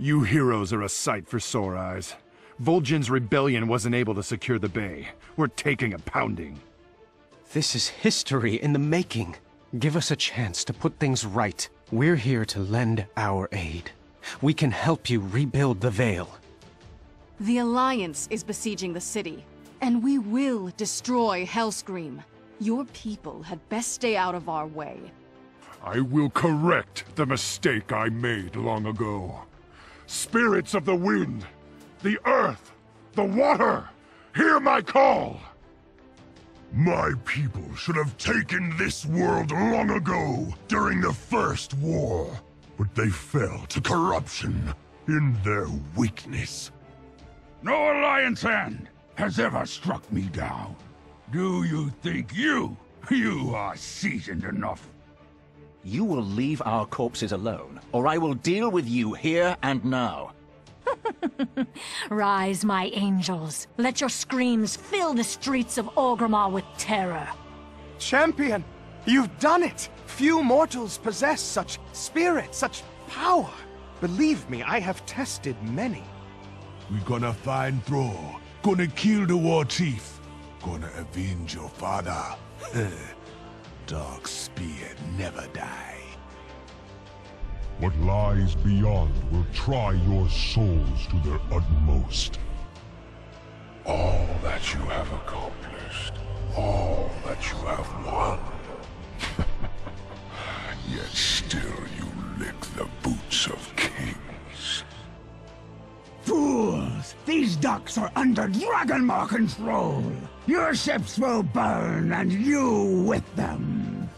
You heroes are a sight for sore eyes. Vol'jin's rebellion wasn't able to secure the bay. We're taking a pounding. This is history in the making. Give us a chance to put things right. We're here to lend our aid. We can help you rebuild the Vale. The Alliance is besieging the city, and we will destroy Hellscream. Your people had best stay out of our way. I will correct the mistake I made long ago. Spirits of the wind, the earth, the water, hear my call! My people should have taken this world long ago, during the First War. But they fell to corruption in their weakness. No Alliance hand has ever struck me down. Do you think you, you are seasoned enough? You will leave our corpses alone, or I will deal with you here and now. Rise, my angels. Let your screams fill the streets of Orgrimmar with terror. Champion, you've done it! Few mortals possess such spirit, such power. Believe me, I have tested many. We're gonna find Thror, gonna kill the war chief, gonna avenge your father. Darkspear never die. What lies beyond will try your souls to their utmost. All that you have accomplished, all that you have won. Yet still you lick the boots of kings. Fools! These ducks are under Dragonmaw control! Your ships will burn, and you with them!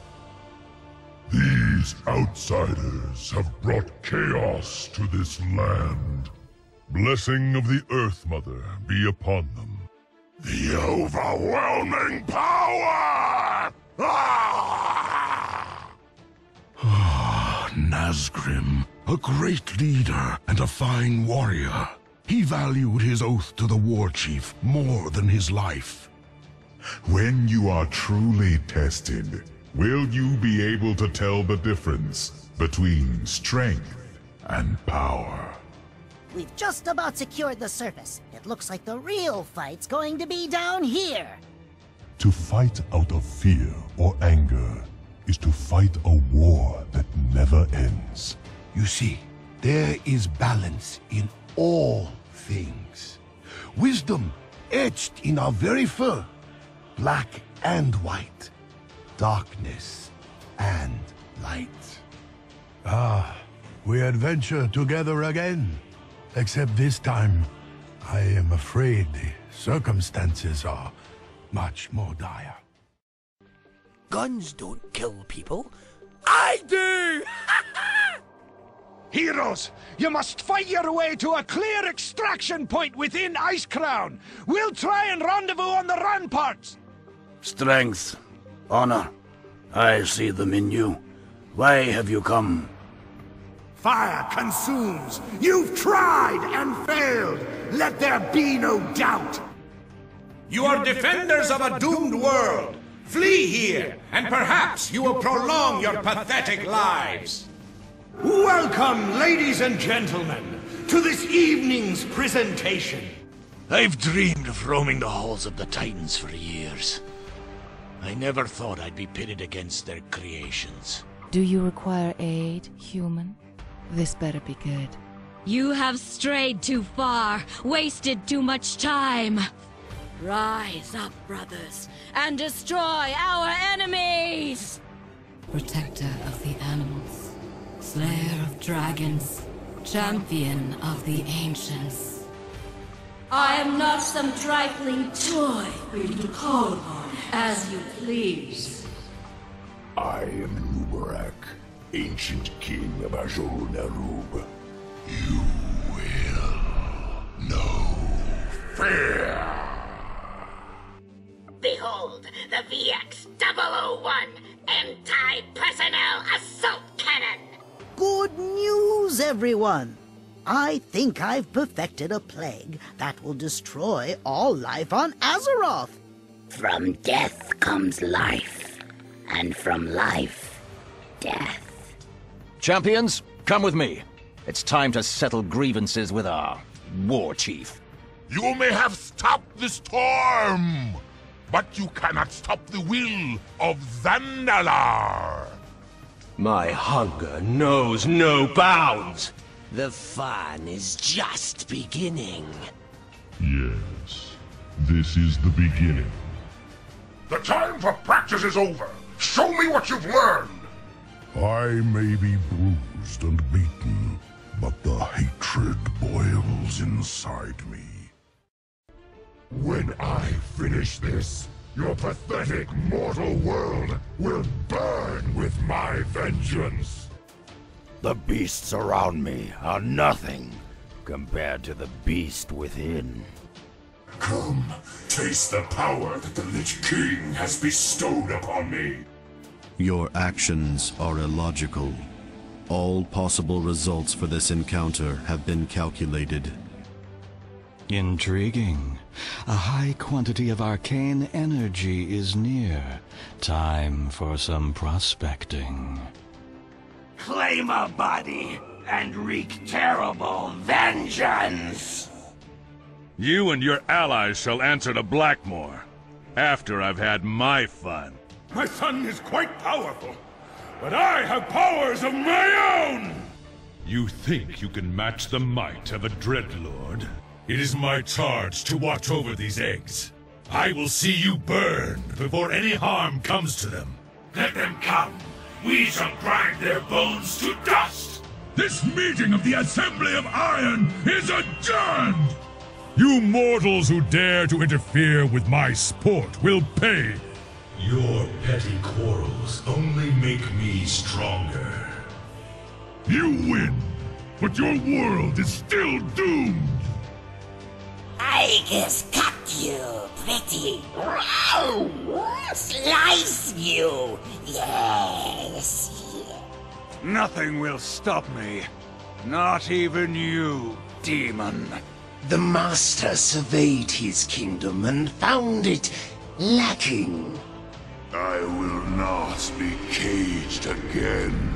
These outsiders have brought chaos to this land. Blessing of the Earth Mother be upon them. The overwhelming power! Ah! Ah, Nazgrim, a great leader and a fine warrior. He valued his oath to the war chief more than his life. When you are truly tested, will you be able to tell the difference between strength and power? We've just about secured the surface. It looks like the real fight's going to be down here. To fight out of fear or anger is to fight a war that never ends. You see, there is balance in all things. Wisdom etched in our very fur. Black and white. Darkness and light. Ah, we adventure together again. Except this time, I am afraid the circumstances are much more dire. Guns don't kill people. I do! Heroes, you must fight your way to a clear extraction point within Icecrown. We'll try and rendezvous on the ramparts. Strength. Honor. I see them in you. Why have you come? Fire consumes. You've tried and failed. Let there be no doubt. You are defenders of a doomed world. Flee here, and perhaps you will prolong your pathetic lives. Welcome, ladies and gentlemen, to this evening's presentation. I've dreamed of roaming the halls of the Titans for years. I never thought I'd be pitted against their creations. Do you require aid, human? This better be good. You have strayed too far, wasted too much time. Rise up, brothers, and destroy our enemies! Protector of the animals, slayer of dragons, champion of the ancients. I am not some trifling toy for you to call upon as you please. I am Anub'arak, ancient king of Azjol-Nerub. You will know fear. Behold, the VX-001 Anti-Personnel Assault Cannon! Good news, everyone! I think I've perfected a plague that will destroy all life on Azeroth. From death comes life, and from life, death. Champions, come with me. It's time to settle grievances with our war chief. You may have stopped the storm, but you cannot stop the will of Zandalar. My hunger knows no bounds. The fun is just beginning. Yes, this is the beginning. The time for practice is over. Show me what you've learned. I may be bruised and beaten, but the hatred boils inside me. When I finish this, your pathetic mortal world will burn with my vengeance. The beasts around me are nothing compared to the beast within. Come, taste the power that the Lich King has bestowed upon me. Your actions are illogical. All possible results for this encounter have been calculated. Intriguing. A high quantity of arcane energy is near. Time for some prospecting. Claim a body and wreak terrible vengeance! You and your allies shall answer to Blackmoore, after I've had my fun. My son is quite powerful, but I have powers of my own! You think you can match the might of a Dreadlord? It is my charge to watch over these eggs. I will see you burned before any harm comes to them. Let them come. We shall grind their bones to dust. This meeting of the Assembly of Iron is adjourned! You mortals who dare to interfere with my sport will pay. Your petty quarrels only make me stronger. You win, but your world is still doomed. I just cut you, pretty. Slice you. Yes. Nothing will stop me. Not even you, demon. The Master surveyed his kingdom and found it lacking. I will not be caged again.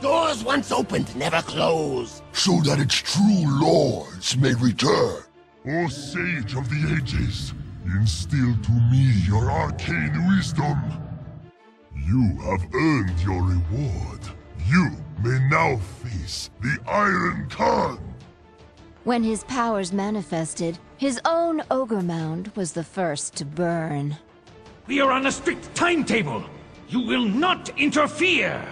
Doors once opened never close. So that its true lords may return. O Sage of the Ages, instill to me your arcane wisdom. You have earned your reward. You may now face the Iron Khan. When his powers manifested, his own Ogre Mound was the first to burn. We are on a strict timetable. You will not interfere.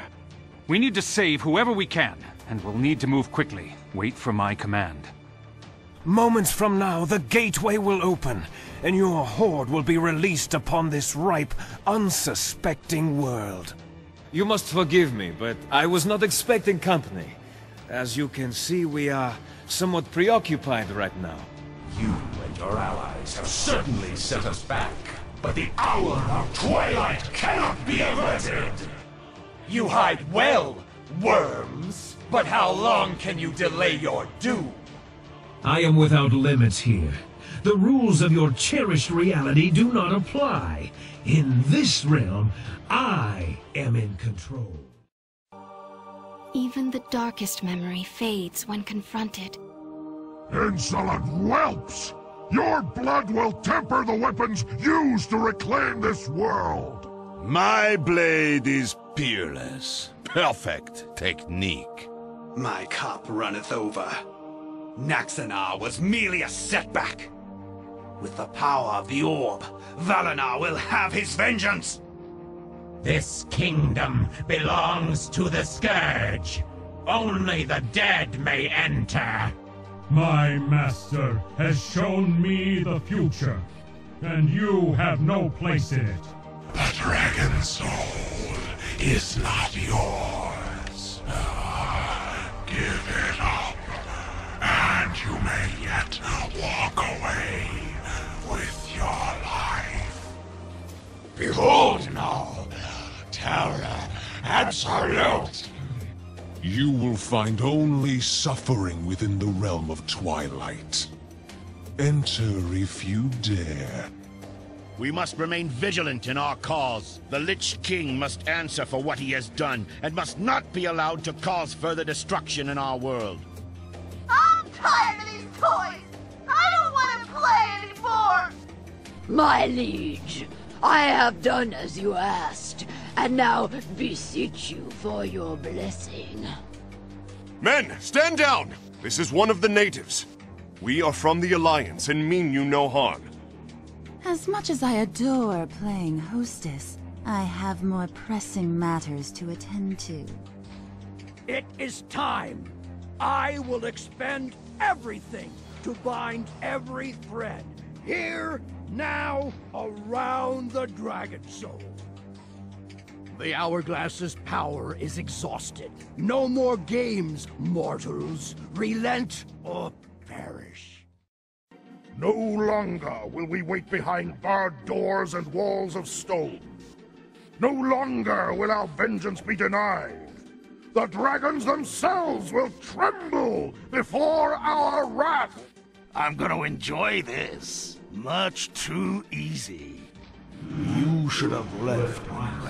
We need to save whoever we can, and we'll need to move quickly. Wait for my command. Moments from now, the gateway will open, and your horde will be released upon this ripe, unsuspecting world. You must forgive me, but I was not expecting company. As you can see, we are somewhat preoccupied right now. You and your allies have certainly set us back, but the hour of twilight cannot be averted! You hide well, worms! But how long can you delay your doom? I am without limits here. The rules of your cherished reality do not apply. In this realm, I am in control. Even the darkest memory fades when confronted. Insolent whelps! Your blood will temper the weapons used to reclaim this world! My blade is peerless. Perfect technique. My cup runneth over. Naxxanar was merely a setback. With the power of the orb, Valanar will have his vengeance! This kingdom belongs to the Scourge. Only the dead may enter. My master has shown me the future, and you have no place in it. The Dragon Soul is not yours. Give it up, and you may yet walk away with your life. Behold now, terror absolute. You will find only suffering within the realm of Twilight. Enter if you dare. We must remain vigilant in our cause. The Lich King must answer for what he has done, and must not be allowed to cause further destruction in our world. I'm tired of these toys! I don't want to play anymore! My liege, I have done as you asked, and now beseech you for your blessing. Men, stand down! This is one of the natives. We are from the Alliance and mean you no harm. As much as I adore playing hostess, I have more pressing matters to attend to. It is time. I will expend everything to bind every thread, here, now, around the Dragon Soul. The Hourglass's power is exhausted. No more games, mortals. Relent or perish. No longer will we wait behind barred doors and walls of stone. No longer will our vengeance be denied. The dragons themselves will tremble before our wrath. I'm gonna enjoy this. Much too easy. You should have left my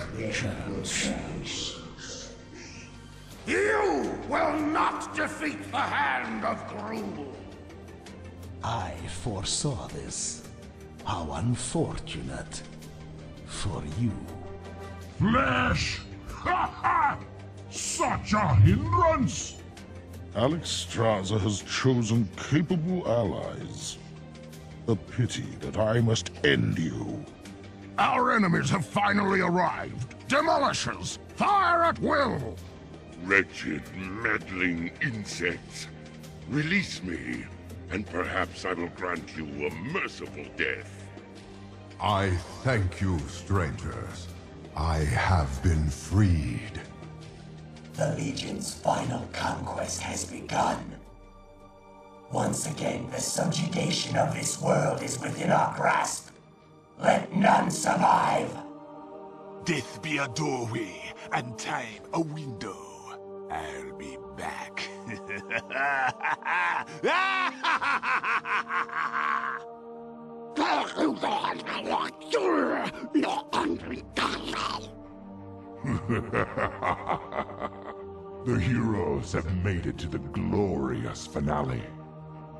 chance. You will not defeat the hand of Gruul. I foresaw this. How unfortunate. For you. Flesh! Ha ha! Such a hindrance! Alex Alexstrasza has chosen capable allies. A pity that I must end you. Our enemies have finally arrived. Demolishers! Fire at will! Wretched, meddling insects. Release me, and perhaps I will grant you a merciful death. I thank you, strangers. I have been freed. The Legion's final conquest has begun. Once again, the subjugation of this world is within our grasp. Let none survive. Death be a doorway, and time a window. I'll be back. the heroes have made it to the glorious finale.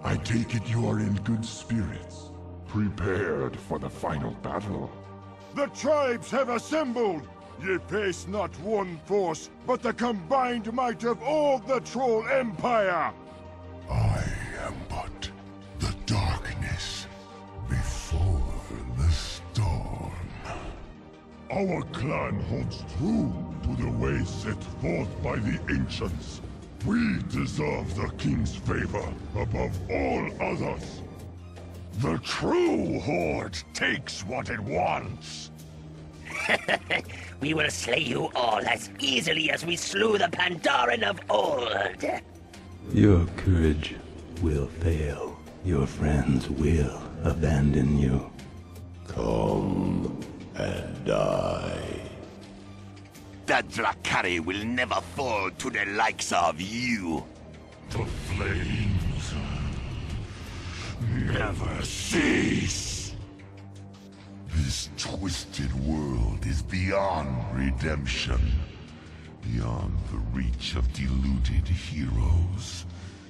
I take it you are in good spirits, prepared for the final battle. The tribes have assembled! Ye face not one force, but the combined might of all the Troll Empire! I am but the darkness before the storm. Our clan holds true to the way set forth by the ancients. We deserve the king's favor above all others. The true Horde takes what it wants. we will slay you all as easily as we slew the Pandaren of old. Your courage will fail. Your friends will abandon you. Come and die. The Drakkari will never fall to the likes of you. The flames never cease. This twisted world is beyond redemption. Beyond the reach of deluded heroes.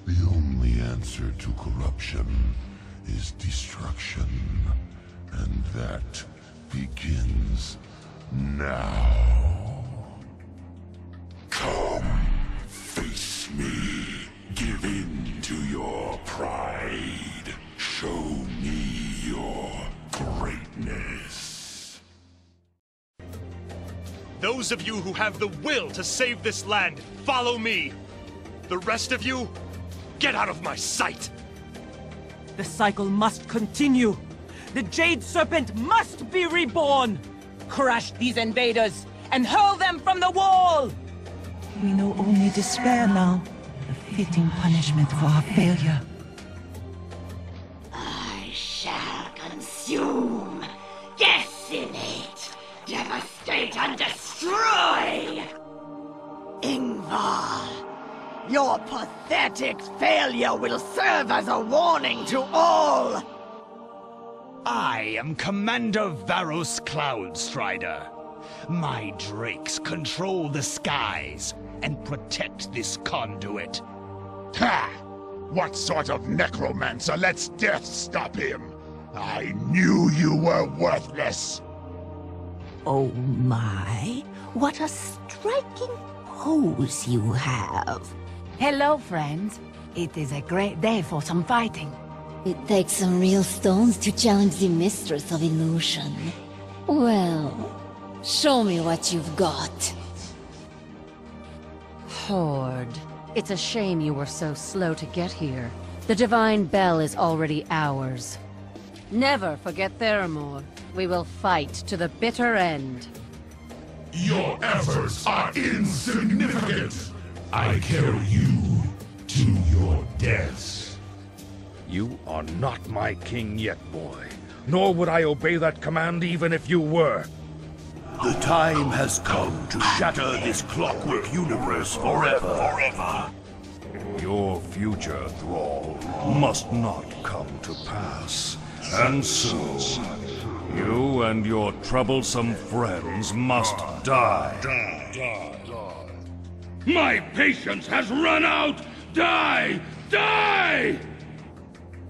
The only answer to corruption is destruction. And that begins now. Come, face me. Give in to your pride. Show me your greatness. Those of you who have the will to save this land, follow me. The rest of you, get out of my sight. The cycle must continue. The Jade Serpent must be reborn. Crush these invaders and hurl them from the wall. We know only despair now. A fitting punishment for our failure. Consume, decimate, devastate, and destroy! Ingvar, your pathetic failure will serve as a warning to all! I am Commander Varos Cloudstrider. My drakes control the skies and protect this conduit. Ha! What sort of necromancer lets death stop him? I knew you were worthless. Oh my, what a striking pose you have. Hello, friends. It is a great day for some fighting. It takes some real stones to challenge the mistress of illusion. Well, show me what you've got. Horde. It's a shame you were so slow to get here. The Divine Bell is already ours. Never forget Theramore. We will fight to the bitter end. Your efforts are insignificant. I carry you to your deaths. You are not my king yet, boy. Nor would I obey that command even if you were. The time has come to shatter this clockwork universe forever. Forever. Your future, Thrall, must not come to pass. And so, you and your troublesome friends must die. My patience has run out! Die! Die!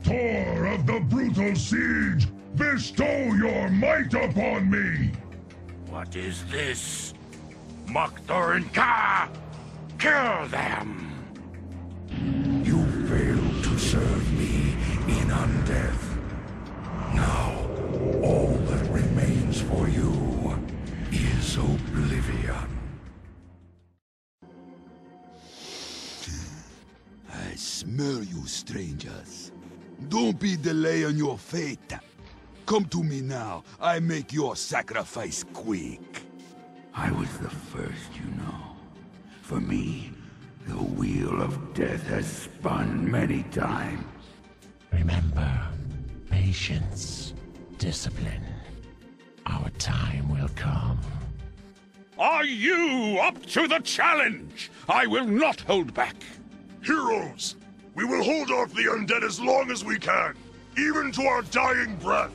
Tor of the brutal siege, bestow your might upon me! What is this? Mokthor and Ka! Kill them! You failed to serve me in undeath. Smell you, strangers. Don't be delaying your fate. Come to me now. I make your sacrifice quick. I was the first, you know. For me, the wheel of death has spun many times. Remember, patience, discipline. Our time will come. Are you up to the challenge? I will not hold back. Heroes, we will hold off the undead as long as we can, even to our dying breath.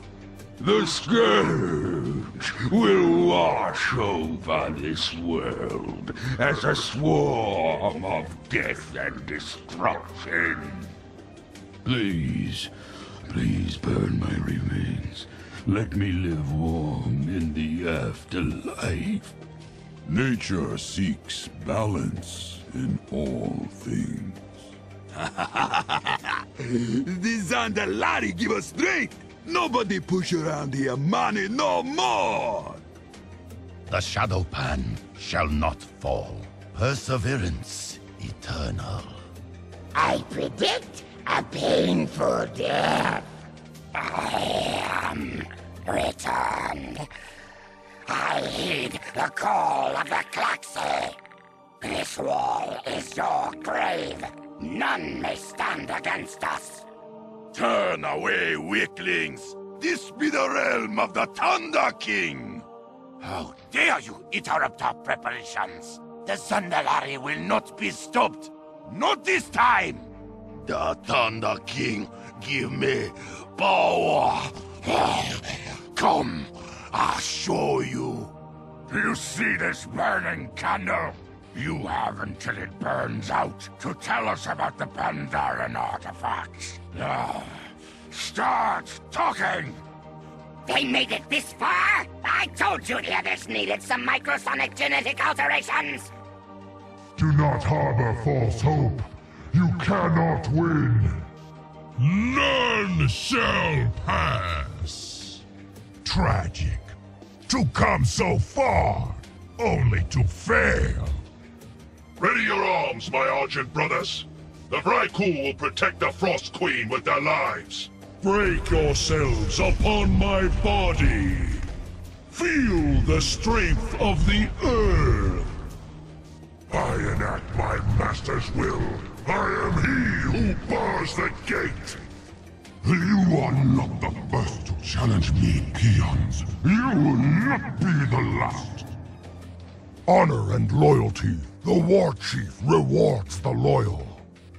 The scourge will wash over this world as a swarm of death and destruction. Please, please burn my remains. Let me live warm in the afterlife. Nature seeks balance in all things. this Andalari give us strength. Nobody push around here money no more. The Shado-Pan shall not fall. Perseverance eternal. I predict a painful death. I am returned. I heed the call of the Klaxxi. This wall is your grave. None may stand against us. Turn away, weaklings! This be the realm of the Thunder King! How dare you interrupt our preparations? The Zandalari will not be stopped. Not this time! The Thunder King give me power! Come, I'll show you. You see this burning candle? You have until it burns out to tell us about the Pandaren artifacts. Now, start talking! They made it this far? I told you the others needed some microsonic genetic alterations! Do not harbor false hope. You cannot win. None shall pass. Tragic. To come so far, only to fail. Ready your arms, my Argent brothers. The Vrykul will protect the Frost Queen with their lives. Break yourselves upon my body. Feel the strength of the earth. I enact my master's will. I am he who bars the gate. You are not the first to challenge me, Keons. You will not be the last. Honor and loyalty. The war chief rewards the loyal.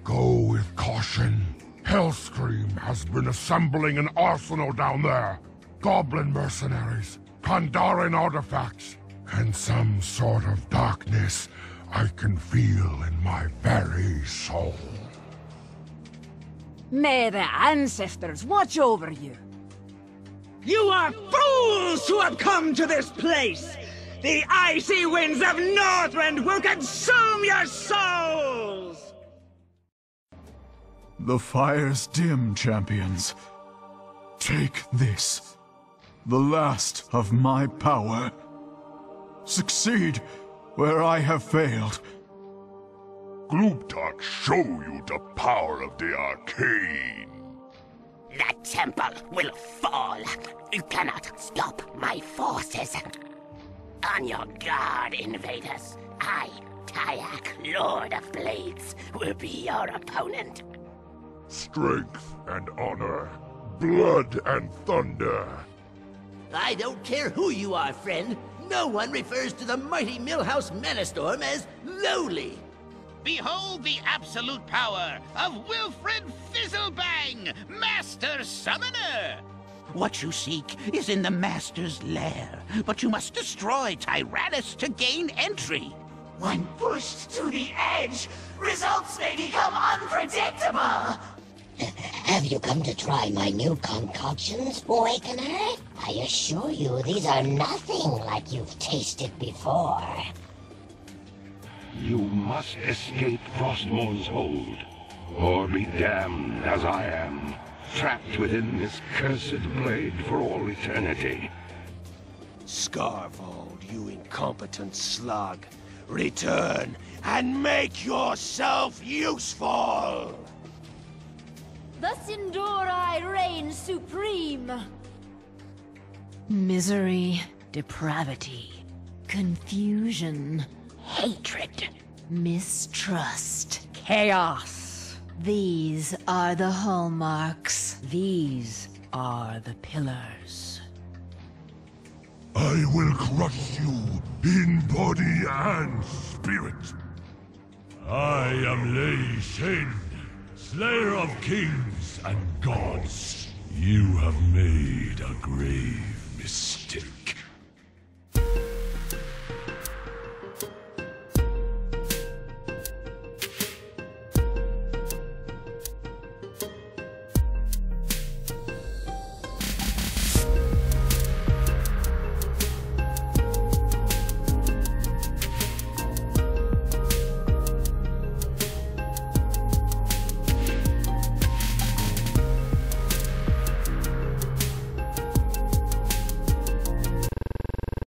Go with caution. Hellscream has been assembling an arsenal down there. Goblin mercenaries, Pandaren artifacts, and some sort of darkness I can feel in my very soul. May the ancestors watch over you. You are fools who have come to this place! The icy winds of Northrend will consume your souls! The fire's dim, champions. Take this. The last of my power. Succeed where I have failed. Glooptok show you the power of the arcane. The temple will fall. You cannot stop my forces. On your guard, invaders. I, Tyak, Lord of Blades, will be your opponent. Strength and honor, blood and thunder. I don't care who you are, friend. No one refers to the mighty Millhouse Manastorm as lowly. Behold the absolute power of Wilfred Fizzlebang, Master Summoner! What you seek is in the Master's lair, but you must destroy Tyrannus to gain entry. When pushed to the edge, results may become unpredictable. Have you come to try my new concoctions, Awakener? I assure you these are nothing like you've tasted before. You must escape Frostmourne's hold, or be damned as I am, trapped within this cursed blade for all eternity. Skarvald, you incompetent slug. Return and make yourself useful! Thus endure I reign supreme. Misery, depravity, confusion, hatred, mistrust, chaos. These are the hallmarks. These are the pillars. I will crush you in body and spirit. I am Lei Shen, Slayer of kings and gods. You have made a grave mistake.